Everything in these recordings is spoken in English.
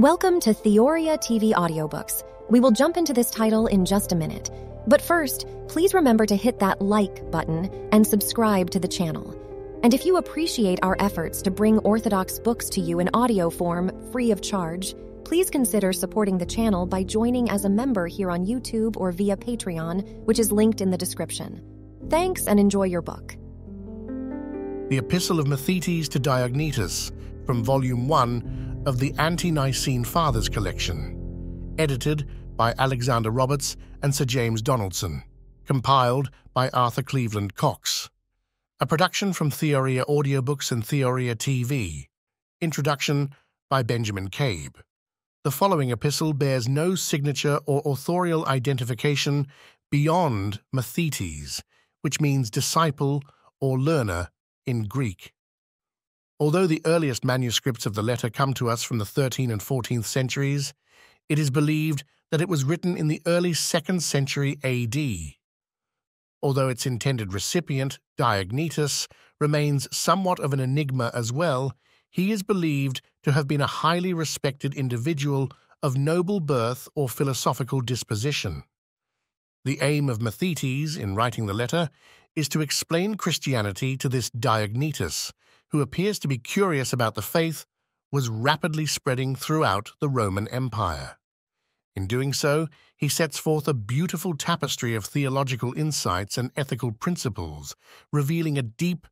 Welcome to Theoria TV Audiobooks. We will jump into this title in just a minute. But first, please remember to hit that like button and subscribe to the channel. And if you appreciate our efforts to bring Orthodox books to you in audio form free of charge, please consider supporting the channel by joining as a member here on YouTube or via Patreon, which is linked in the description. Thanks and enjoy your book. The Epistle of Mathetes to Diognetus from Volume 1 of the Ante-Nicene Fathers collection, edited by Alexander Roberts and Sir James Donaldson, compiled by Arthur Cleveland Coxe. A production from Theoria Audiobooks and Theoria TV. Introduction by Benjamin Cabe. The following epistle bears no signature or authorial identification beyond Mathetes, which means disciple or learner in Greek. Although the earliest manuscripts of the letter come to us from the 13th and 14th centuries, it is believed that it was written in the early 2nd century AD. Although its intended recipient, Diognetus, remains somewhat of an enigma as well, he is believed to have been a highly respected individual of noble birth or philosophical disposition. The aim of Mathetes in writing the letter is to explain Christianity to this Diognetus, who appears to be curious about the faith, was rapidly spreading throughout the Roman Empire. In doing so, he sets forth a beautiful tapestry of theological insights and ethical principles, revealing a deep,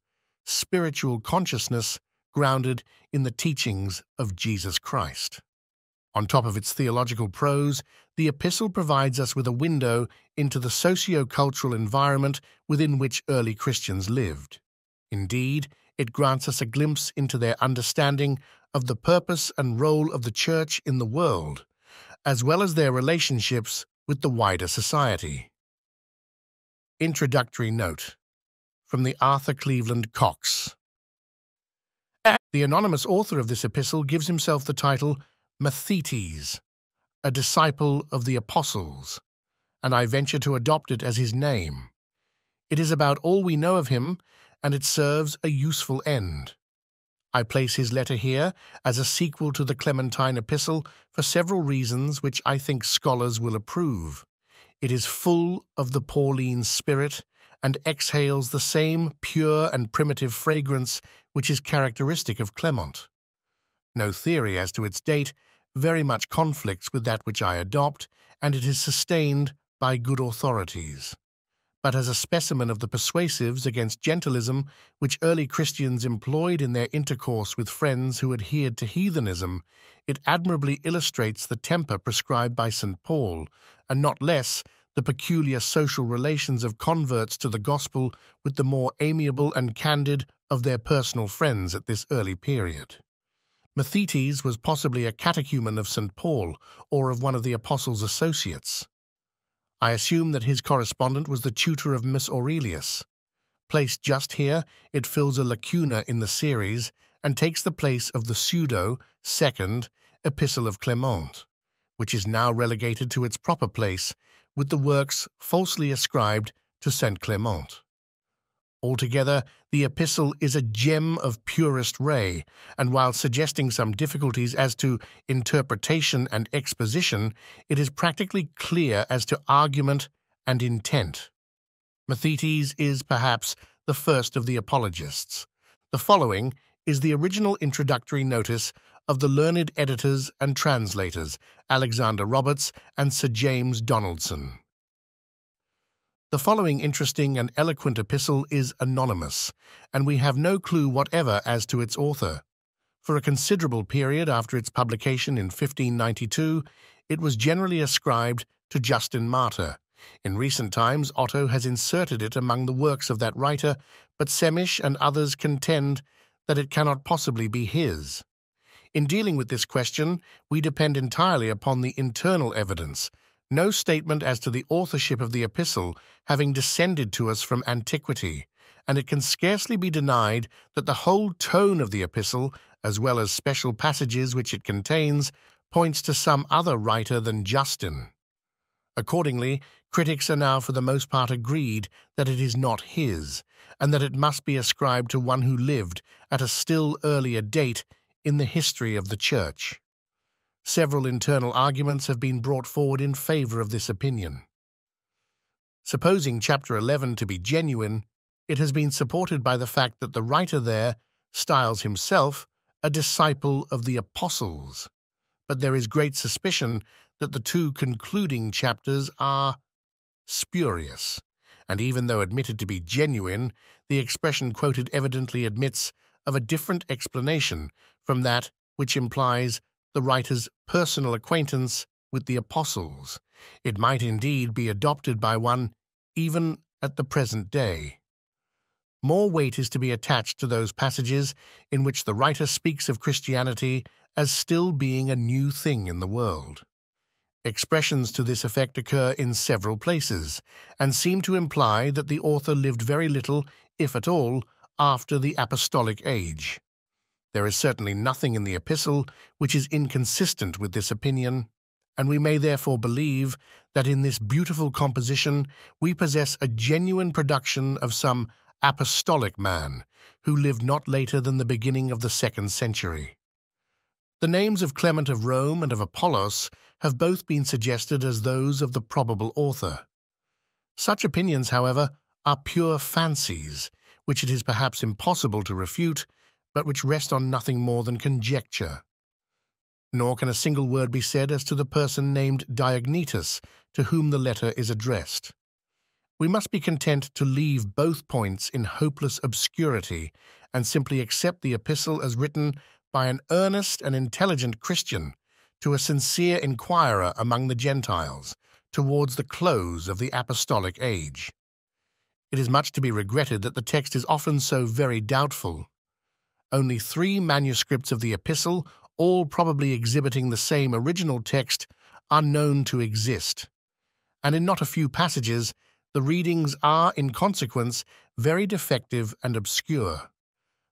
spiritual consciousness grounded in the teachings of Jesus Christ. On top of its theological prose, the epistle provides us with a window into the socio-cultural environment within which early Christians lived. Indeed, it grants us a glimpse into their understanding of the purpose and role of the Church in the world, as well as their relationships with the wider society. Introductory Note from the Arthur Cleveland Coxe. The anonymous author of this epistle gives himself the title Mathetes, a disciple of the Apostles, and I venture to adopt it as his name. It is about all we know of him, and it serves a useful end. I place his letter here as a sequel to the Clementine epistle for several reasons which I think scholars will approve. It is full of the Pauline spirit and exhales the same pure and primitive fragrance which is characteristic of Clement. No theory as to its date very much conflicts with that which I adopt, and it is sustained by good authorities. But as a specimen of the persuasives against gentilism which early Christians employed in their intercourse with friends who adhered to heathenism, it admirably illustrates the temper prescribed by St. Paul, and not less the peculiar social relations of converts to the gospel with the more amiable and candid of their personal friends at this early period. Mathetes was possibly a catechumen of St. Paul or of one of the apostles' associates. I assume that his correspondent was the tutor of Marcus Aurelius. Placed just here, it fills a lacuna in the series and takes the place of the pseudo, second, Epistle of Clement, which is now relegated to its proper place with the works falsely ascribed to Saint Clement. Altogether, the epistle is a gem of purest ray, and while suggesting some difficulties as to interpretation and exposition, it is practically clear as to argument and intent. Mathetes is perhaps the first of the apologists. The following is the original introductory notice of the learned editors and translators, Alexander Roberts and Sir James Donaldson. The following interesting and eloquent epistle is anonymous, and we have no clue whatever as to its author. For a considerable period after its publication in 1592, it was generally ascribed to Justin Martyr. In recent times, Otto has inserted it among the works of that writer, but Semisch and others contend that it cannot possibly be his. In dealing with this question, we depend entirely upon the internal evidence, no statement as to the authorship of the epistle having descended to us from antiquity, and it can scarcely be denied that the whole tone of the epistle, as well as special passages which it contains, points to some other writer than Justin. Accordingly, critics are now for the most part agreed that it is not his, and that it must be ascribed to one who lived at a still earlier date in the history of the Church. Several internal arguments have been brought forward in favor of this opinion. Supposing chapter 11 to be genuine, it has been supported by the fact that the writer there styles himself a disciple of the apostles, but there is great suspicion that the two concluding chapters are spurious, and even though admitted to be genuine, the expression quoted evidently admits of a different explanation from that which implies the writer's personal acquaintance with the apostles. It might indeed be adopted by one even at the present day. More weight is to be attached to those passages in which the writer speaks of Christianity as still being a new thing in the world. Expressions to this effect occur in several places, and seem to imply that the author lived very little, if at all, after the apostolic age. There is certainly nothing in the epistle which is inconsistent with this opinion, and we may therefore believe that in this beautiful composition we possess a genuine production of some apostolic man who lived not later than the beginning of the second century. The names of Clement of Rome and of Apollos have both been suggested as those of the probable author. Such opinions, however, are pure fancies, which it is perhaps impossible to refute, but which rest on nothing more than conjecture. Nor can a single word be said as to the person named Diognetus, to whom the letter is addressed. We must be content to leave both points in hopeless obscurity and simply accept the epistle as written by an earnest and intelligent Christian to a sincere inquirer among the Gentiles towards the close of the apostolic age. It is much to be regretted that the text is often so very doubtful. Only three manuscripts of the epistle, all probably exhibiting the same original text, are known to exist, and in not a few passages the readings are, in consequence, very defective and obscure.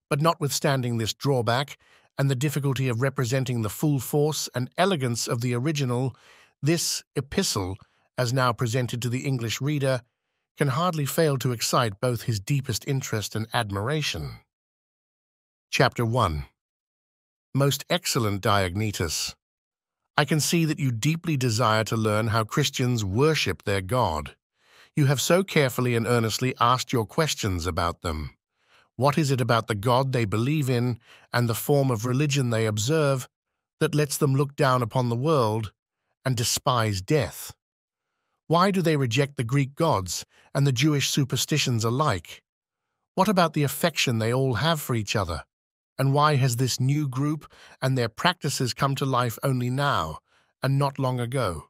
But notwithstanding this drawback, and the difficulty of representing the full force and elegance of the original, this epistle, as now presented to the English reader, can hardly fail to excite both his deepest interest and admiration. Chapter 1 Most excellent Diognetus, I can see that you deeply desire to learn how Christians worship their God. You have so carefully and earnestly asked your questions about them. What is it about the God they believe in and the form of religion they observe that lets them look down upon the world and despise death? Why do they reject the Greek gods and the Jewish superstitions alike? What about the affection they all have for each other? And why has this new group and their practices come to life only now and not long ago?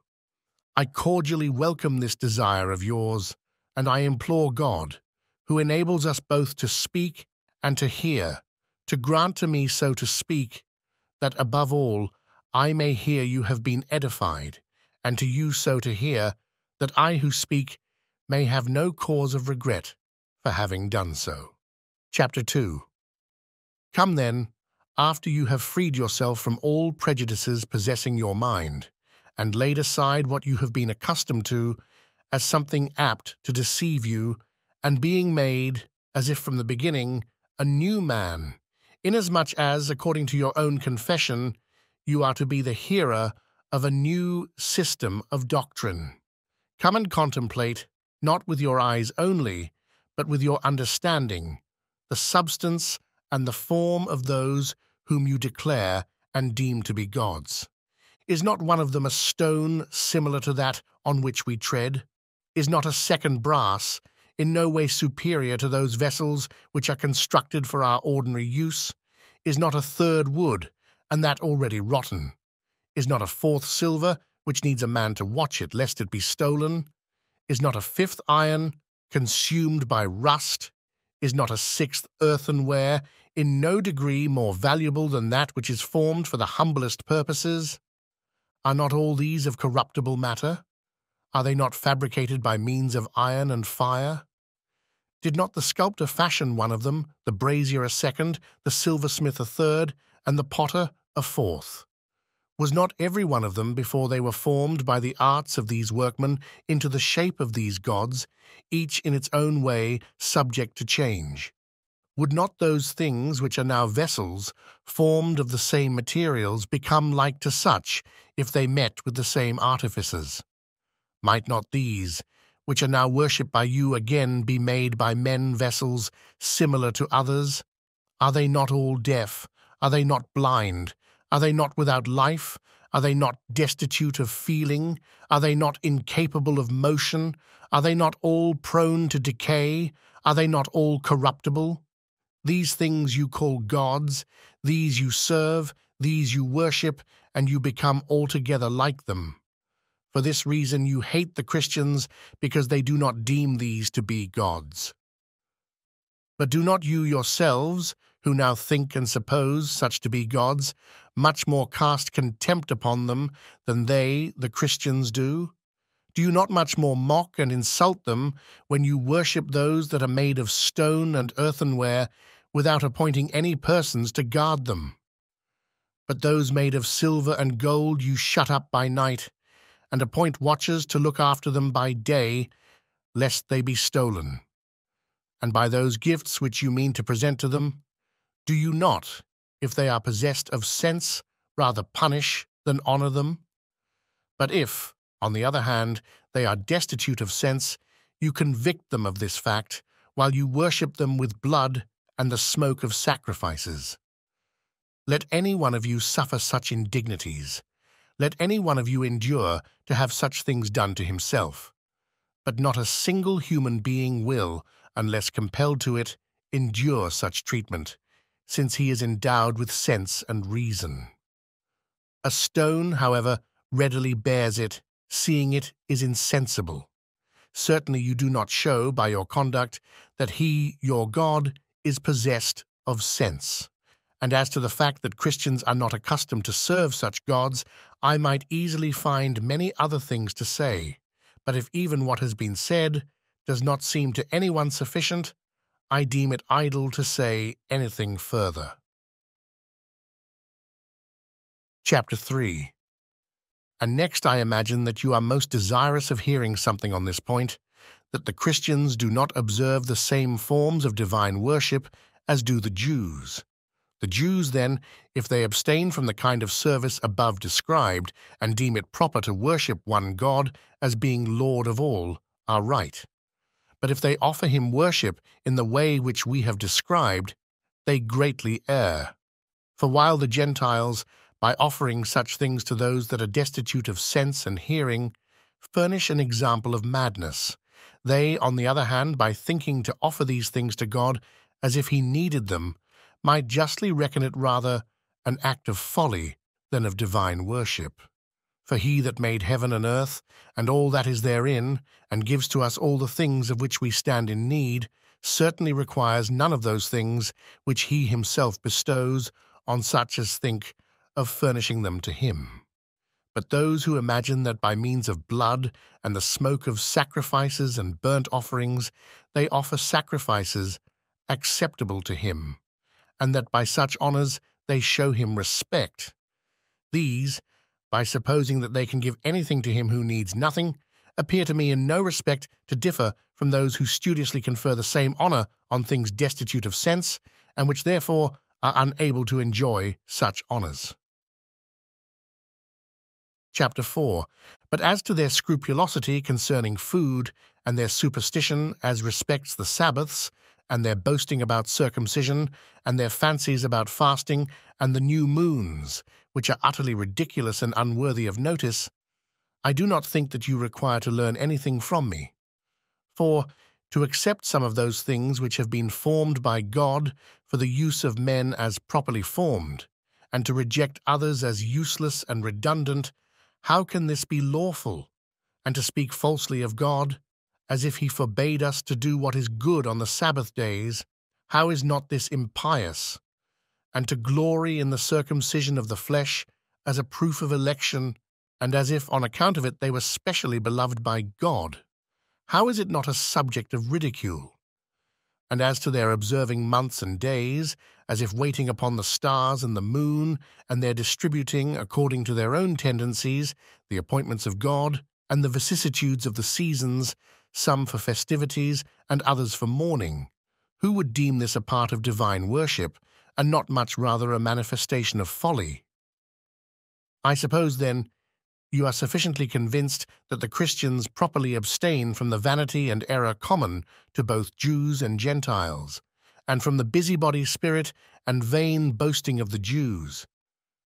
I cordially welcome this desire of yours, and I implore God, who enables us both to speak and to hear, to grant to me so to speak, that above all I may hear you have been edified, and to you so to hear, that I who speak may have no cause of regret for having done so. Chapter 2 Come then, after you have freed yourself from all prejudices possessing your mind, and laid aside what you have been accustomed to as something apt to deceive you, and being made, as if from the beginning, a new man, inasmuch as, according to your own confession, you are to be the hearer of a new system of doctrine. Come and contemplate, not with your eyes only, but with your understanding, the substance and the form of those whom you declare and deem to be gods. Is not one of them a stone similar to that on which we tread? Is not a second brass in no way superior to those vessels which are constructed for our ordinary use? Is not a third wood, and that already rotten? Is not a fourth silver, which needs a man to watch it lest it be stolen? Is not a fifth iron, consumed by rust? Is not a sixth earthenware in no degree more valuable than that which is formed for the humblest purposes? Are not all these of corruptible matter? Are they not fabricated by means of iron and fire? Did not the sculptor fashion one of them, the brazier a second, the silversmith a third, and the potter a fourth? Was not every one of them, before they were formed by the arts of these workmen into the shape of these gods, each in its own way subject to change? would not those things which are now vessels, formed of the same materials, become like to such, if they met with the same artificers? Might not these, which are now worshipped by you, again be made by men vessels similar to others? Are they not all deaf? Are they not blind? Are they not without life? Are they not destitute of feeling? Are they not incapable of motion? Are they not all prone to decay? Are they not all corruptible? These things you call gods, these you serve, these you worship, and you become altogether like them. For this reason you hate the Christians, because they do not deem these to be gods. But do not you yourselves, who now think and suppose such to be gods, much more cast contempt upon them than they, the Christians, do? Do you not much more mock and insult them when you worship those that are made of stone and earthenware, without appointing any persons to guard them? But those made of silver and gold you shut up by night, and appoint watchers to look after them by day, lest they be stolen. And by those gifts which you mean to present to them, do you not, if they are possessed of sense, rather punish than honor them? But if, on the other hand, they are destitute of sense, you convict them of this fact, while you worship them with blood and the smoke of sacrifices. Let any one of you suffer such indignities. Let any one of you endure to have such things done to himself. But not a single human being will, unless compelled to it, endure such treatment, since he is endowed with sense and reason. A stone, however, readily bears it, seeing it is insensible. Certainly you do not show, by your conduct, that he, your God, is possessed of sense. And as to the fact that Christians are not accustomed to serve such gods, I might easily find many other things to say. But if even what has been said does not seem to anyone sufficient, I deem it idle to say anything further. Chapter 3 And next I imagine that you are most desirous of hearing something on this point, that the Christians do not observe the same forms of divine worship as do the Jews. The Jews, then, if they abstain from the kind of service above described, and deem it proper to worship one God as being Lord of all, are right. But if they offer him worship in the way which we have described, they greatly err. For while the Gentiles, by offering such things to those that are destitute of sense and hearing, furnish an example of madness, they, on the other hand, by thinking to offer these things to God as if he needed them, might justly reckon it rather an act of folly than of divine worship. For he that made heaven and earth, and all that is therein, and gives to us all the things of which we stand in need, certainly requires none of those things which he himself bestows on such as think of furnishing them to him. But those who imagine that by means of blood and the smoke of sacrifices and burnt offerings they offer sacrifices acceptable to him, and that by such honours they show him respect, these by supposing that they can give anything to him who needs nothing, appear to me in no respect to differ from those who studiously confer the same honour on things destitute of sense, and which therefore are unable to enjoy such honours. Chapter 4 But as to their scrupulosity concerning food, and their superstition as respects the Sabbaths, and their boasting about circumcision, and their fancies about fasting, and the new moons, which are utterly ridiculous and unworthy of notice, I do not think that you require to learn anything from me. For, to accept some of those things which have been formed by God for the use of men as properly formed, and to reject others as useless and redundant, how can this be lawful? And to speak falsely of God, as if he forbade us to do what is good on the Sabbath days, how is not this impious? And to glory in the circumcision of the flesh as a proof of election, and as if on account of it they were specially beloved by God, how is it not a subject of ridicule? And as to their observing months and days, as if waiting upon the stars and the moon, and their distributing, according to their own tendencies, the appointments of God, and the vicissitudes of the seasons, some for festivities, and others for mourning, Who would deem this a part of divine worship, and not much rather a manifestation of folly? I suppose, then, you are sufficiently convinced that the Christians properly abstain from the vanity and error common to both Jews and Gentiles, and from the busybody spirit and vain boasting of the Jews.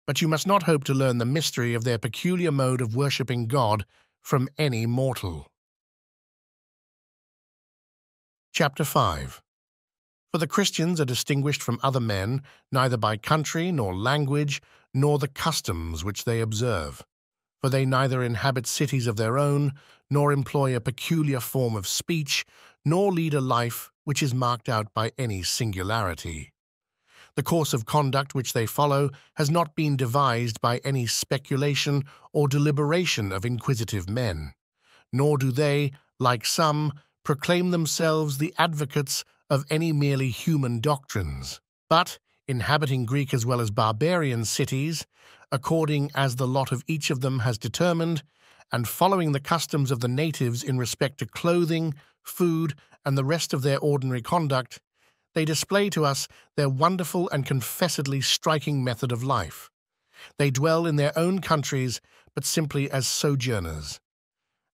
But you must not hope to learn the mystery of their peculiar mode of worshipping God from any mortal. Chapter 5 For the Christians are distinguished from other men neither by country nor language, nor the customs which they observe. For they neither inhabit cities of their own, nor employ a peculiar form of speech, nor lead a life which is marked out by any singularity. The course of conduct which they follow has not been devised by any speculation or deliberation of inquisitive men, nor do they, like some, proclaim themselves the advocates of any merely human doctrines, but, inhabiting Greek as well as barbarian cities, according as the lot of each of them has determined, and following the customs of the natives in respect to clothing, food, and the rest of their ordinary conduct, they display to us their wonderful and confessedly striking method of life. They dwell in their own countries, but simply as sojourners.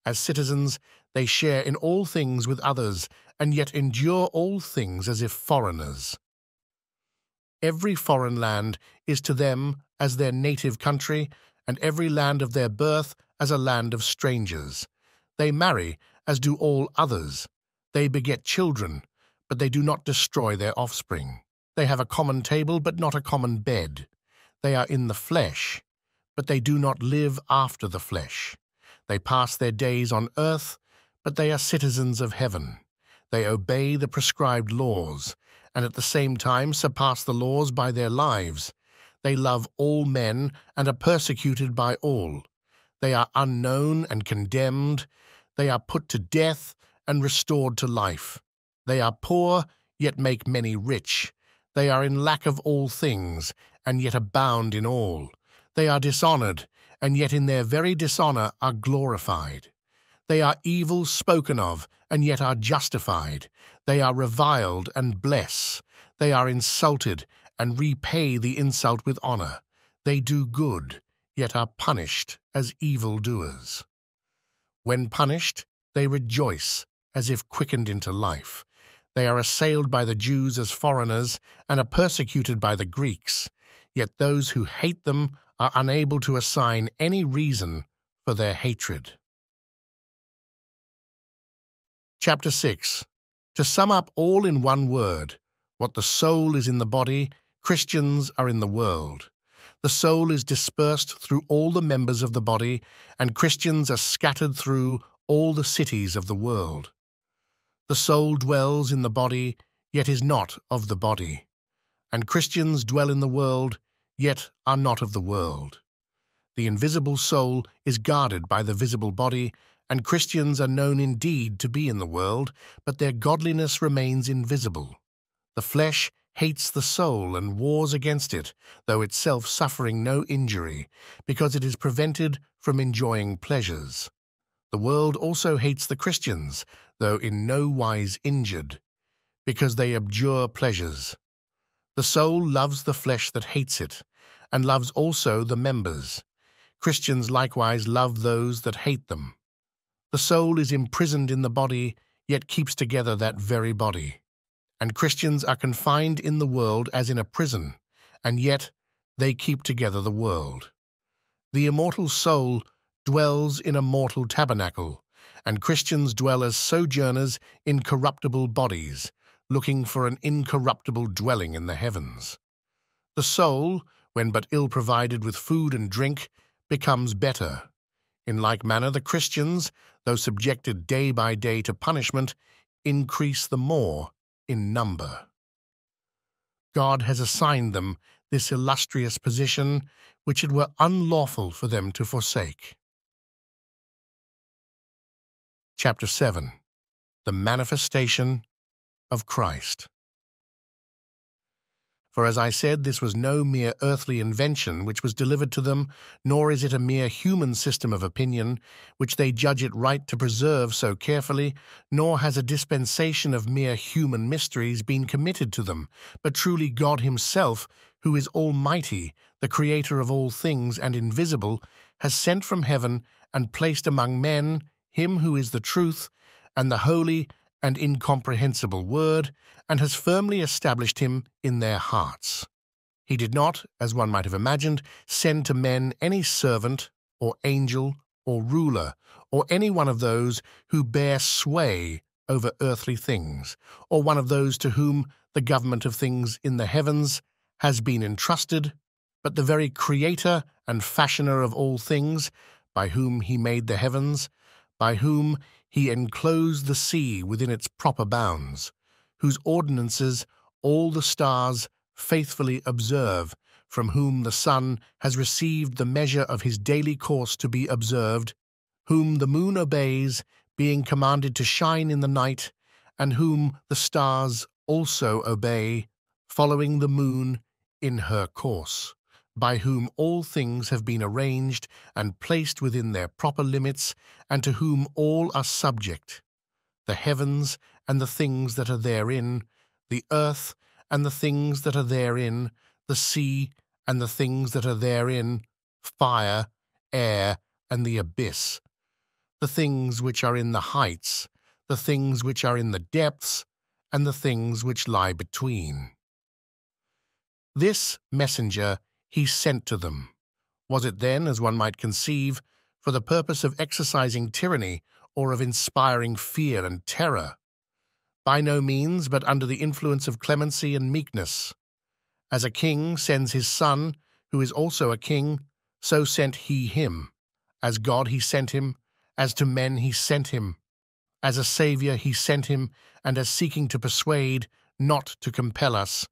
As citizens, they share in all things with others, and yet endure all things as if foreigners. Every foreign land is to them as their native country, and every land of their birth as a land of strangers. They marry, as do all others. They beget children, but they do not destroy their offspring. They have a common table, but not a common bed. They are in the flesh, but they do not live after the flesh. They pass their days on earth, but they are citizens of heaven. They obey the prescribed laws, and at the same time surpass the laws by their lives. They love all men and are persecuted by all. They are unknown and condemned. They are put to death and restored to life. They are poor, yet make many rich. They are in lack of all things, and yet abound in all. They are dishonored, and yet in their very dishonor are glorified. They are evil spoken of, and yet are justified. They are reviled and bless. They are insulted, and repay the insult with honor. They do good, yet are punished as evildoers. When punished, they rejoice as if quickened into life. They are assailed by the Jews as foreigners and are persecuted by the Greeks, yet those who hate them are unable to assign any reason for their hatred. Chapter 6 To sum up all in one word, what the soul is in the body, Christians are in the world. The soul is dispersed through all the members of the body, and Christians are scattered through all the cities of the world. The soul dwells in the body, yet is not of the body. And Christians dwell in the world, yet are not of the world. The invisible soul is guarded by the visible body, and Christians are known indeed to be in the world, but their godliness remains invisible. The flesh hates the soul and wars against it, though itself suffering no injury, because it is prevented from enjoying pleasures. The world also hates the Christians, though in no wise injured, because they abjure pleasures. The soul loves the flesh that hates it, and loves also the members. Christians likewise love those that hate them. The soul is imprisoned in the body, yet keeps together that very body. And Christians are confined in the world as in a prison, and yet they keep together the world. The immortal soul dwells in a mortal tabernacle, and Christians dwell as sojourners in corruptible bodies, looking for an incorruptible dwelling in the heavens. The soul, when but ill provided with food and drink, becomes better. In like manner, the Christians, though subjected day by day to punishment, increase the more in number. God has assigned them this illustrious position, which it were unlawful for them to forsake. Chapter 7 The Manifestation of Christ. For as I said, this was no mere earthly invention which was delivered to them, nor is it a mere human system of opinion, which they judge it right to preserve so carefully, nor has a dispensation of mere human mysteries been committed to them, but truly God himself, who is almighty, the creator of all things and invisible, has sent from heaven and placed among men him who is the truth, and the holy and incomprehensible word, and has firmly established him in their hearts. He did not, as one might have imagined, send to men any servant, or angel, or ruler, or any one of those who bear sway over earthly things, or one of those to whom the government of things in the heavens has been entrusted, but the very Creator and Fashioner of all things, by whom he made the heavens, by whom he enclosed the sea within its proper bounds, whose ordinances all the stars faithfully observe, from whom the sun has received the measure of his daily course to be observed, whom the moon obeys, being commanded to shine in the night, and whom the stars also obey, following the moon in her course by whom all things have been arranged and placed within their proper limits, and to whom all are subject, the heavens and the things that are therein, the earth and the things that are therein, the sea and the things that are therein, fire, air, and the abyss, the things which are in the heights, the things which are in the depths, and the things which lie between. This messenger he sent to them. Was it then, as one might conceive, for the purpose of exercising tyranny or of inspiring fear and terror? By no means, but under the influence of clemency and meekness. As a king sends his son, who is also a king, so sent he him. As God he sent him, as to men he sent him. As a Saviour he sent him, and as seeking to persuade, not to compel us,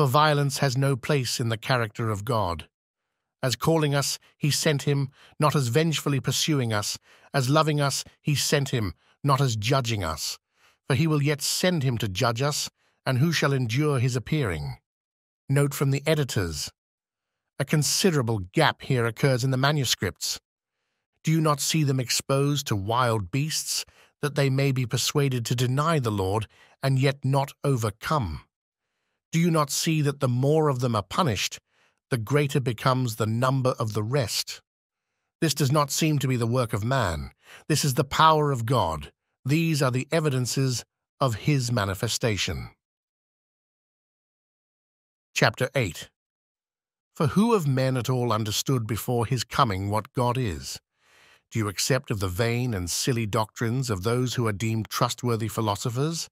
for violence has no place in the character of God. As calling us, he sent him, not as vengefully pursuing us, as loving us, he sent him, not as judging us. For he will yet send him to judge us, and who shall endure his appearing? Note from the editors. A considerable gap here occurs in the manuscripts. Do you not see them exposed to wild beasts, that they may be persuaded to deny the Lord, and yet not overcome? Do you not see that the more of them are punished, the greater becomes the number of the rest? This does not seem to be the work of man. This is the power of God. These are the evidences of his manifestation. Chapter 8 For who of men at all understood before his coming what God is? Do you accept of the vain and silly doctrines of those who are deemed trustworthy philosophers,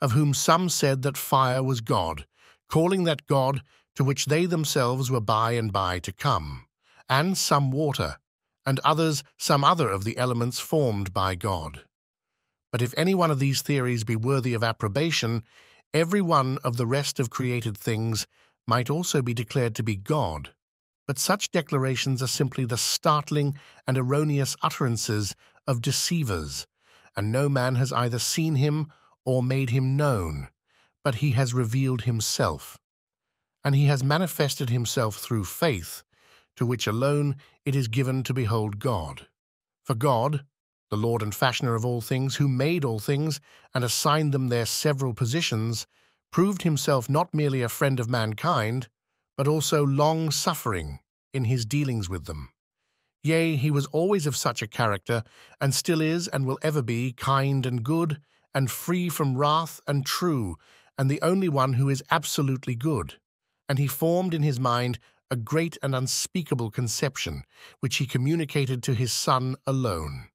of whom some said that fire was God, calling that God to which they themselves were by and by to come, and some water, and others some other of the elements formed by God. But if any one of these theories be worthy of approbation, every one of the rest of created things might also be declared to be God. But such declarations are simply the startling and erroneous utterances of deceivers, and no man has either seen him or made him known, but he has revealed himself. And he has manifested himself through faith, to which alone it is given to behold God. For God, the Lord and fashioner of all things, who made all things and assigned them their several positions, proved himself not merely a friend of mankind, but also long-suffering in his dealings with them. Yea, he was always of such a character, and still is and will ever be kind and good, and free from wrath and true, and the only one who is absolutely good. And he formed in his mind a great and unspeakable conception, which he communicated to his Son alone.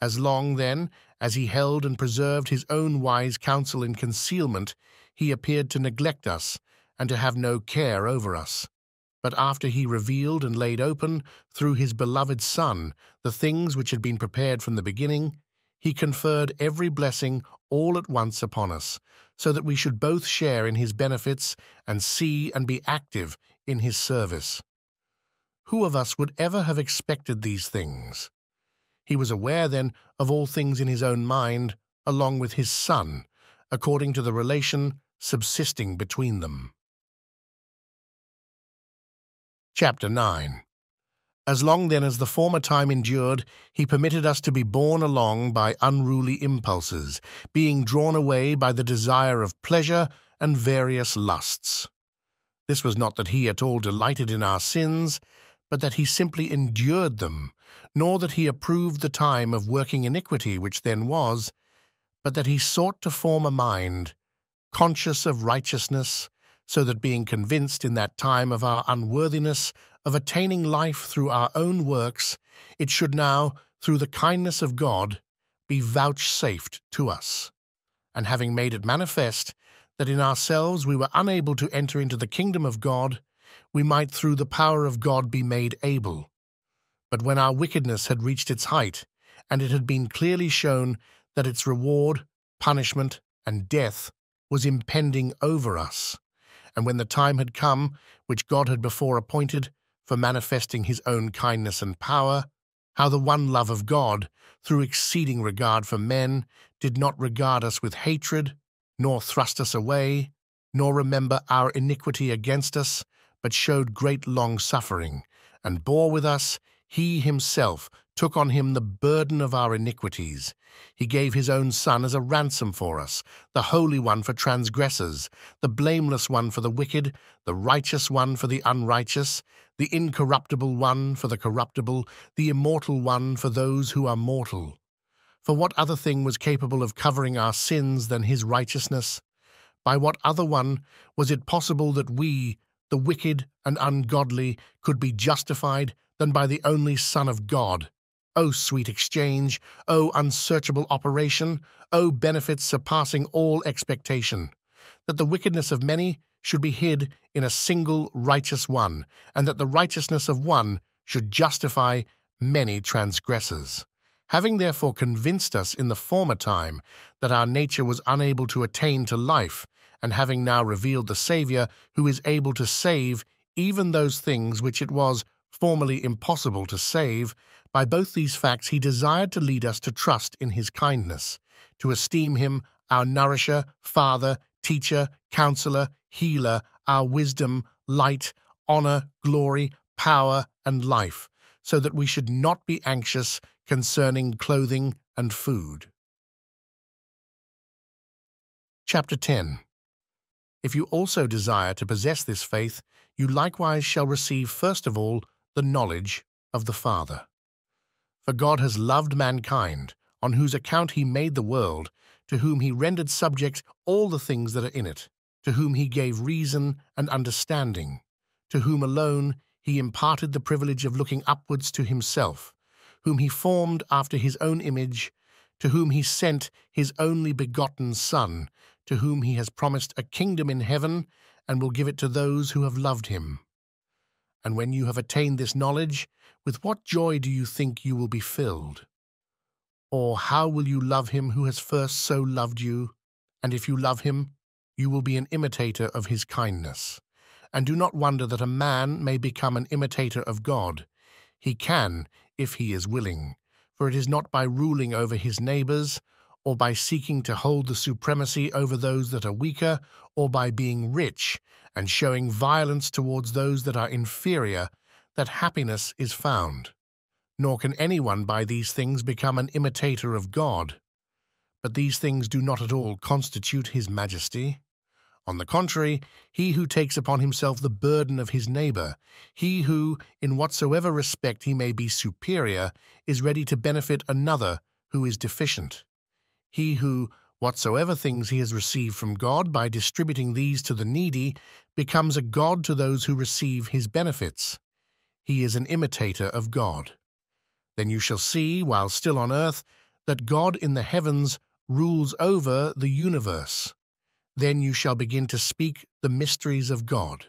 As long, then, as he held and preserved his own wise counsel in concealment, he appeared to neglect us, and to have no care over us. But after he revealed and laid open, through his beloved Son, the things which had been prepared from the beginning, he conferred every blessing all at once upon us, so that we should both share in his benefits and see and be active in his service. Who of us would ever have expected these things? He was aware, then, of all things in his own mind, along with his Son, according to the relation subsisting between them. Chapter 9 As long then as the former time endured, he permitted us to be borne along by unruly impulses, being drawn away by the desire of pleasure and various lusts. This was not that he at all delighted in our sins, but that he simply endured them, nor that he approved the time of working iniquity which then was, but that he sought to form a mind, conscious of righteousness, so that being convinced in that time of our unworthiness of attaining life through our own works, it should now, through the kindness of God, be vouchsafed to us. And having made it manifest that in ourselves we were unable to enter into the kingdom of God, we might through the power of God be made able. But when our wickedness had reached its height, and it had been clearly shown that its reward, punishment, and death was impending over us, and when the time had come, which God had before appointed, for manifesting his own kindness and power, how the one love of God, through exceeding regard for men, did not regard us with hatred, nor thrust us away, nor remember our iniquity against us, but showed great long-suffering, and bore with us, he himself took on him the burden of our iniquities. He gave his own Son as a ransom for us, the Holy One for transgressors, the blameless one for the wicked, the righteous one for the unrighteous, the incorruptible one for the corruptible, the immortal one for those who are mortal. For what other thing was capable of covering our sins than his righteousness? By what other one was it possible that we, the wicked and ungodly, could be justified than by the only Son of God? O sweet exchange, O unsearchable operation, O benefits surpassing all expectation, that the wickedness of many should be hid in a single righteous one, and that the righteousness of one should justify many transgressors. Having therefore convinced us in the former time that our nature was unable to attain to life, and having now revealed the Saviour who is able to save even those things which it was formerly impossible to save, by both these facts he desired to lead us to trust in his kindness, to esteem him our nourisher, father, teacher, counselor, healer, our wisdom, light, honour, glory, power, and life, so that we should not be anxious concerning clothing and food. Chapter 10 If you also desire to possess this faith, you likewise shall receive first of all the knowledge of the Father. For God has loved mankind, on whose account he made the world, to whom he rendered subject all the things that are in it, to whom he gave reason and understanding, to whom alone he imparted the privilege of looking upwards to himself, whom he formed after his own image, to whom he sent his only begotten Son, to whom he has promised a kingdom in heaven, and will give it to those who have loved him. And when you have attained this knowledge, with what joy do you think you will be filled? Or how will you love him who has first so loved you? And if you love him, you will be an imitator of his kindness. And do not wonder that a man may become an imitator of God. He can, if he is willing, for it is not by ruling over his neighbors, or by seeking to hold the supremacy over those that are weaker, or by being rich and showing violence towards those that are inferior, that happiness is found. Nor can anyone by these things become an imitator of God. But these things do not at all constitute his majesty. On the contrary, he who takes upon himself the burden of his neighbor, he who, in whatsoever respect he may be superior, is ready to benefit another who is deficient. He who, whatsoever things he has received from God, by distributing these to the needy, becomes a God to those who receive his benefits. He is an imitator of God. Then you shall see, while still on earth, that God in the heavens rules over the universe. Then you shall begin to speak the mysteries of God.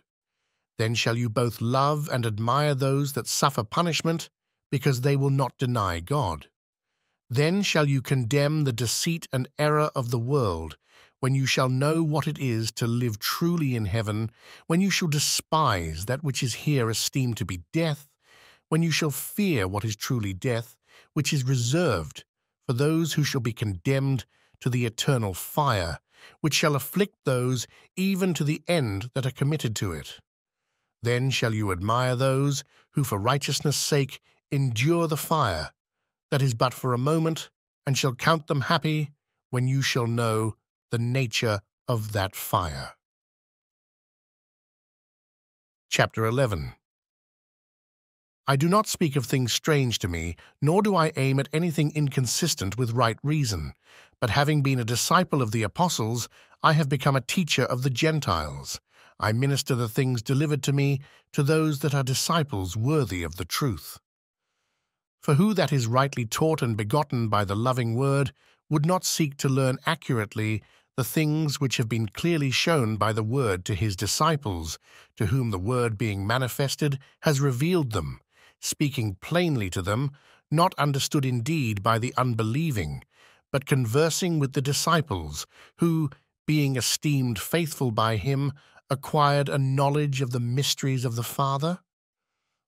Then shall you both love and admire those that suffer punishment, because they will not deny God. Then shall you condemn the deceit and error of the world, when you shall know what it is to live truly in heaven, when you shall despise that which is here esteemed to be death, when you shall fear what is truly death, which is reserved for those who shall be condemned to the eternal fire, which shall afflict those even to the end that are committed to it. Then shall you admire those who for righteousness' sake endure the fire, that is but for a moment, and shall count them happy when you shall know the nature of that fire. Chapter 11 I do not speak of things strange to me, nor do I aim at anything inconsistent with right reason, but having been a disciple of the apostles, I have become a teacher of the Gentiles. I minister the things delivered to me to those that are disciples worthy of the truth. For who that is rightly taught and begotten by the loving word would not seek to learn accurately the things which have been clearly shown by the word to his disciples, to whom the word being manifested has revealed them, speaking plainly to them, not understood indeed by the unbelieving, but conversing with the disciples, who, being esteemed faithful by him, acquired a knowledge of the mysteries of the Father?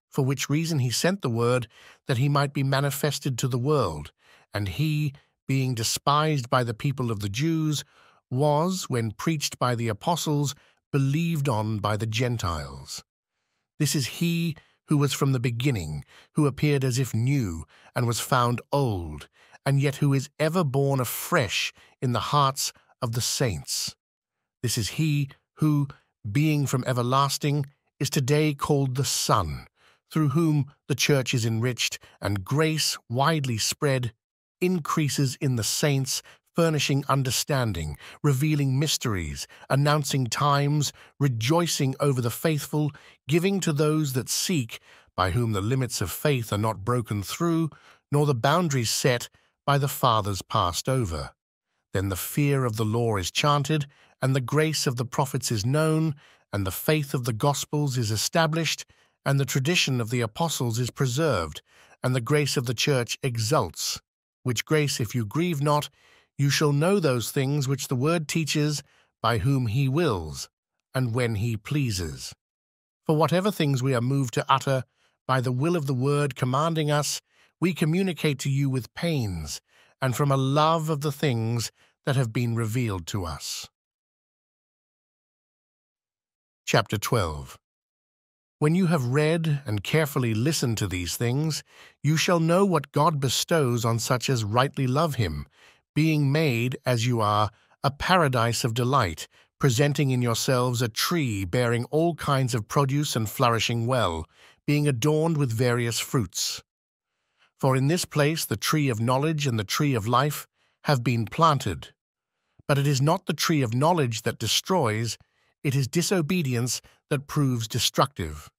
For which reason he sent the word, that he might be manifested to the world, and he, being despised by the people of the Jews, was, when preached by the apostles, believed on by the Gentiles. This is he who was from the beginning, who appeared as if new, and was found old, and yet who is ever born afresh in the hearts of the saints. This is he who, being from everlasting, is today called the Son, through whom the Church is enriched, and grace, widely spread, increases in the saints furnishing understanding, revealing mysteries, announcing times, rejoicing over the faithful, giving to those that seek, by whom the limits of faith are not broken through, nor the boundaries set by the fathers passed over. Then the fear of the law is chanted, and the grace of the prophets is known, and the faith of the Gospels is established, and the tradition of the apostles is preserved, and the grace of the church exults, which grace, if you grieve not, you shall know those things which the Word teaches, by whom he wills, and when he pleases. For whatever things we are moved to utter, by the will of the Word commanding us, we communicate to you with pains, and from a love of the things that have been revealed to us. Chapter 12 When you have read and carefully listened to these things, you shall know what God bestows on such as rightly love him, being made, as you are, a paradise of delight, presenting in yourselves a tree bearing all kinds of produce and flourishing well, being adorned with various fruits. For in this place the tree of knowledge and the tree of life have been planted. But it is not the tree of knowledge that destroys, it is disobedience that proves destructive.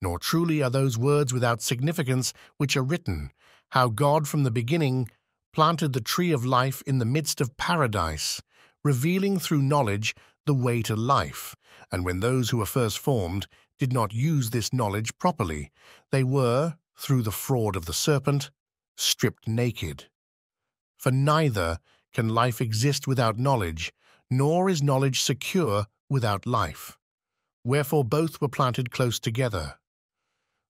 Nor truly are those words without significance which are written, how God from the beginning planted the tree of life in the midst of paradise, revealing through knowledge the way to life. And when those who were first formed did not use this knowledge properly, they were, through the fraud of the serpent, stripped naked. For neither can life exist without knowledge, nor is knowledge secure without life. Wherefore both were planted close together,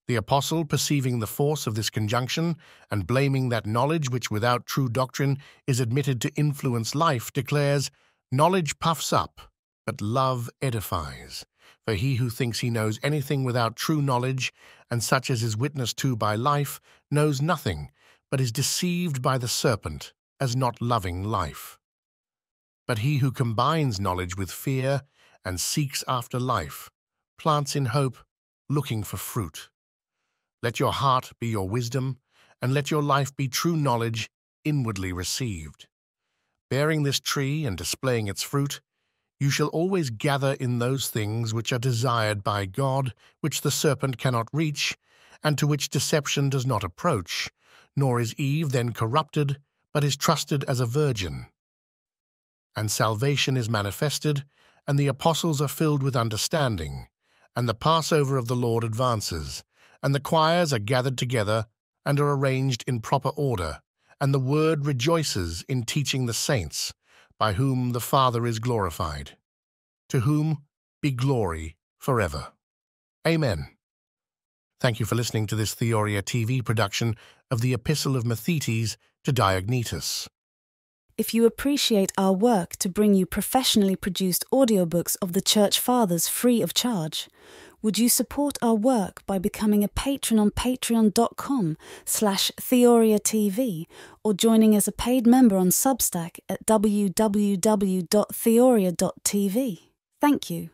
the apostle, perceiving the force of this conjunction, and blaming that knowledge which without true doctrine is admitted to influence life, declares, Knowledge puffs up, but love edifies. For he who thinks he knows anything without true knowledge, and such as is witnessed to by life, knows nothing, but is deceived by the serpent, as not loving life. But he who combines knowledge with fear, and seeks after life, plants in hope, looking for fruit. Let your heart be your wisdom, and let your life be true knowledge inwardly received. Bearing this tree and displaying its fruit, you shall always gather in those things which are desired by God, which the serpent cannot reach, and to which deception does not approach, nor is Eve then corrupted, but is trusted as a virgin. And salvation is manifested, and the apostles are filled with understanding, and the Passover of the Lord advances, and the choirs are gathered together and are arranged in proper order, and the word rejoices in teaching the saints, by whom the Father is glorified. To whom be glory forever. Amen. Thank you for listening to this Theoria TV production of the Epistle of Mathetes to Diognetus. If you appreciate our work to bring you professionally produced audiobooks of the Church Fathers free of charge, would you support our work by becoming a patron on patreon.com slash theoriatv or joining as a paid member on Substack at www.theoria.tv? Thank you